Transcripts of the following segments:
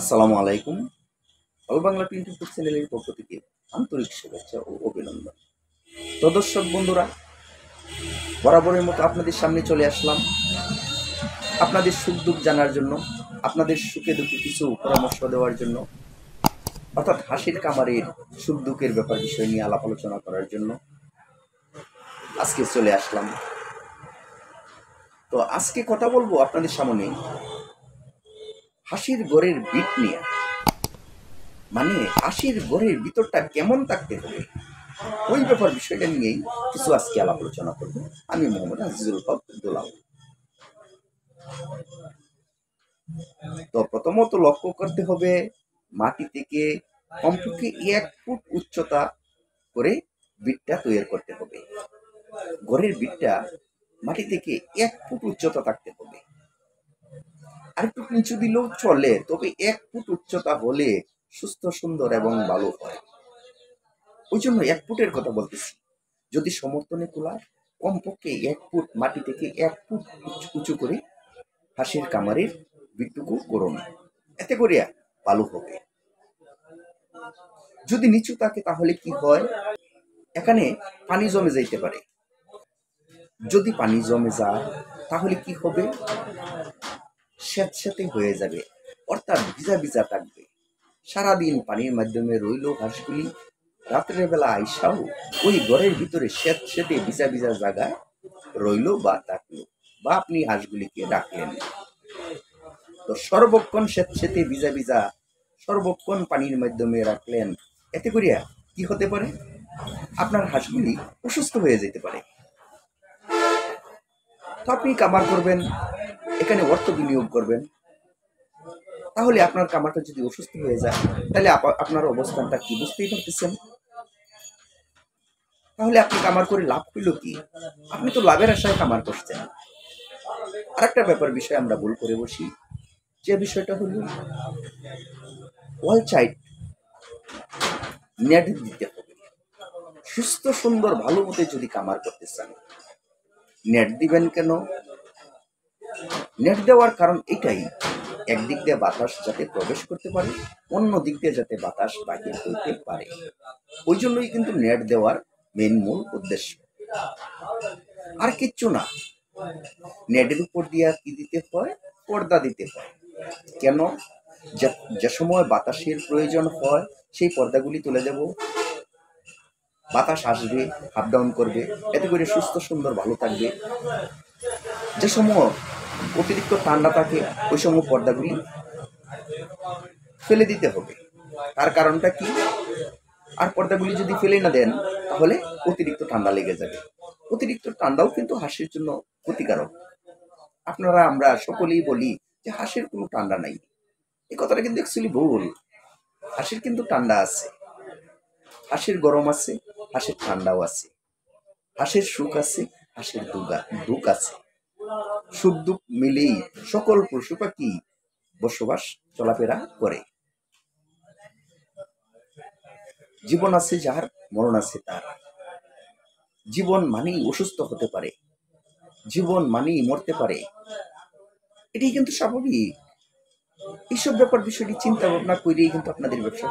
আসসালামু আলাইকুম। All Bangla twenty four চ্যানেলের পক্ষ থেকে আন্তরিক শুভেচ্ছা ও অভিনন্দন। তো দর্শক বন্ধুরা, বরাবরের মতো আপনাদের সামনে চলে আসলাম। আপনাদের সুখ দুঃখ জানার জন্য, আপনাদের সুখে দুঃখে কিছু পরামর্শ দেওয়ার জন্য, অর্থাৎ হাসির কামারের সুখ দুঃখের ব্যাপার বিষয় নিয়ে আলাপ আলোচনা করার জন্য আজকে চলে আসলাম। তো আজকে কথা বলব আপনাদের সামনে হাসির গড়ের বিট নিয়ে। মানে হাসির গড়ের ভিতরটা কেমন থাকতে হবে? ওই ব্যাপার বিষয়টা নিয়েই কিছু আজকে আলাপ আলোচনা করব। আমি মোহাম্মদ আজিজুল হক দোলাম তো প্রথমত লক্ষ্য করতে হবে মাটি থেকে কমপক্ষে এক ফুট উচ্চতা করে বিটটা তৈরি করতে হবে। ঘরের বিটটা মাটি থেকে এক ফুট উচ্চতা থাকতে হবে। আর একটু নিচু দিলেও চলে, তবে এক ফুট উচ্চতা হলে সুস্থ, সুন্দর এবং ভালো হয়। ওই জন্য এক ফুটের কথা বলতেছি। যদি সমর্থনে তোলা কমপক্ষে এক ফুট মাটি থেকে এক ফুট উঁচু- করে হাসির কামারের বিটুকু করুন। এতে করে ভালো হবে। যদি নিচু থাকে তাহলে কি হয়? এখানে পানি জমে যাইতে পারে। যদি পানি জমে যায়, তাহলে কি হবে? স্যাঁতস্যাঁতে হয়ে যাবে। অর্থাৎ ভিজা ভিজা থাকবে। সারাদিন পানির মাধ্যমে রইল ঘাসগুলি। রাত্রের বেলা আইসাও ওই ঘরের ভিতরে স্যাঁতস্যাঁতে ভিজা ভিজা জায়গায় রইল বা থাকল বা আপনি হাঁসগুলিকে রাখলেন। তো সর্বক্ষণ স্যাঁতস্যাঁতে ভিজা ভিজা সর্বক্ষণ পানির মাধ্যমে রাখলেন, এতে করিয়া কি হতে পারে? আপনার হাঁসগুলি অসুস্থ হয়ে যেতে পারে। তো আপনি কামার করবেন। এখানে অর্থ বিনিয়োগ করবেন। তাহলে আপনার কামারটা যদি অসুস্থ হয়ে যায়, তাহলে আপ- আপনার অবস্থানটা কি বুঝতেই পারতেছেন? তাহলে আপনি কামার করে লাভ হইল কি? আপনি তো লাভের আশায় কামার করছেন। আর একটা ব্যাপার বিষয় আমরা ভুল করে বসি। যে বিষয়টা হলো, ওয়াল চাইড নেট দিতে হবে। সুস্থ, সুন্দর, ভালো মতে যদি কামার করতে চান, নেট দিবেন কেন? নেট দেওয়ার কারণ এটাই। একদিক দিয়ে বাতাস যাতে প্রবেশ করতে পারে, অন্য দিক দিয়ে যাতে বাতাস বাহির হইতে পারে। ওই জন্যই কিন্তু নেট দেওয়ার মেন মূল উদ্দেশ্য। আর কিচ্ছু না। নেটের উপর দিয়ে কি দিতে হয়? পর্দা দিতে হয়। কেন? যে- সময় বাতাসের প্রয়োজন হয়, সেই পর্দাগুলি তুলে দেব। বাতাস আসবে আপ ডাউন করবে। এতে করে সুস্থ, সুন্দর, ভালো থাকবে। যে সময় অতিরিক্ত ঠান্ডা থাকে, ওই সময় পর্দাগুলি ফেলে দিতে হবে। তার কারণটা কি? আর পর্দাগুলি যদি ফেলে না দেন, তাহলে অতিরিক্ত ঠান্ডা লেগে যাবে। অতিরিক্ত ঠান্ডাও কিন্তু হাসির জন্য ক্ষতিকারক। আপনারা, আমরা সকলেই বলি যে হাসির কোনো ঠান্ডা নাই। এই কথাটা কিন্তু অ্যাকচুয়ালি ভুল। হাসির কিন্তু ঠান্ডা আছে। হাসির গরম আছে, হাসির ঠান্ডাও আছে। হাসির সুখ আছে, হাসির দুঃখ আছে। সুখ দুঃখ মিলেই সকল পশু পাখি বসবাস, চলাফেরা করে। জীবন আছে যার, মরণ আছে তার। জীবন মানেই অসুস্থ হতে পারে। জীবন মানেই মরতে পারে। এটাই কিন্তু স্বাভাবিক। এইসব ব্যাপার বিষয়টি চিন্তা ভাবনা করেই কিন্তু আপনাদের ব্যবসা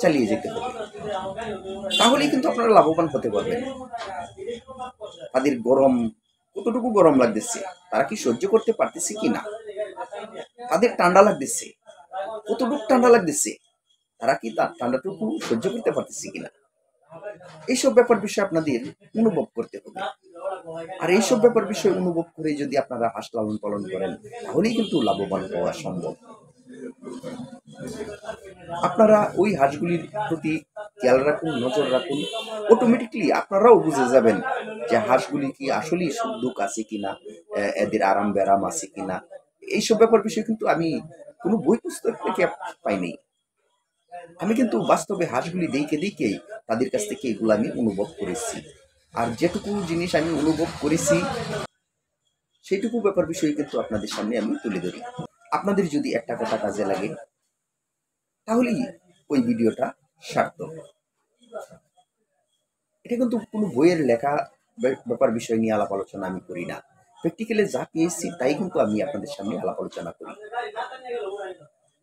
চালিয়ে যেতে হবে। তাহলেই কিন্তু আপনারা লাভবান হতে পারবেন। তাদের গরম কতটুকু গরম লাগতেছে? তারা কি সহ্য করতে পারতেছে কি না তাদের ঠান্ডা লাগতেছে। কতটুকু ঠান্ডা লাগতেছে? তারা কি তার ঠান্ডাটুকু সহ্য করতে পারতেছে কিনা? এইসব ব্যাপার বিষয়ে আপনাদের অনুভব করতে হবে। আর এইসব ব্যাপার বিষয়ে অনুভব করে যদি আপনারা হাঁস লালন পালন করেন, তাহলেই কিন্তু লাভবান হওয়া সম্ভব। আপনারা ওই হাঁসগুলির প্রতি খেয়াল রাখুন, নজর রাখুন। অটোমেটিকলি আপনারাও বুঝে যাবেন যে হাঁসগুলি কি আসলেই সুখ আছে কিনা এদের আরাম ব্যারাম আছে কিনা। এইসব ব্যাপার বিষয়ে কিন্তু আমি কোনো বই পুস্তক থেকে পাইনি আমি কিন্তু বাস্তবে হাঁসগুলি দেখে দেখেই তাদের কাছ থেকে এগুলো আমি অনুভব করেছি। আর যেটুকু জিনিস আমি অনুভব করেছি, সেইটুকু ব্যাপার বিষয় কিন্তু আপনাদের সামনে আমি তুলে ধরি। আপনাদের যদি একটা কথা কাজে লাগে, তাহলেই ওই ভিডিওটা এটা কিন্তু কোনো বইয়ের লেখা ব্যাপার বিষয় নিয়ে আলাপ আলোচনা আমি করি না। প্র্যাকটিক্যালে যা পেয়েছি, তাই কিন্তু আমি আপনাদের সামনে আলাপ আলোচনা করি।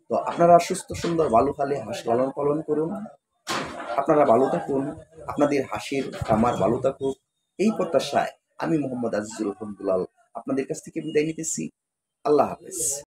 তো আপনারা সুস্থ, সুন্দর, ভালো হালে হাঁস লালন পালন করুন। আপনারা ভালো থাকুন, আপনাদের হাসির খামার ভালো থাকুক। এই প্রত্যাশায় আমি মোহাম্মদ আজিজুল রহমান দুলাল আপনাদের কাছ থেকে বিদায় নিতেছি। আল্লাহ হাফেজ।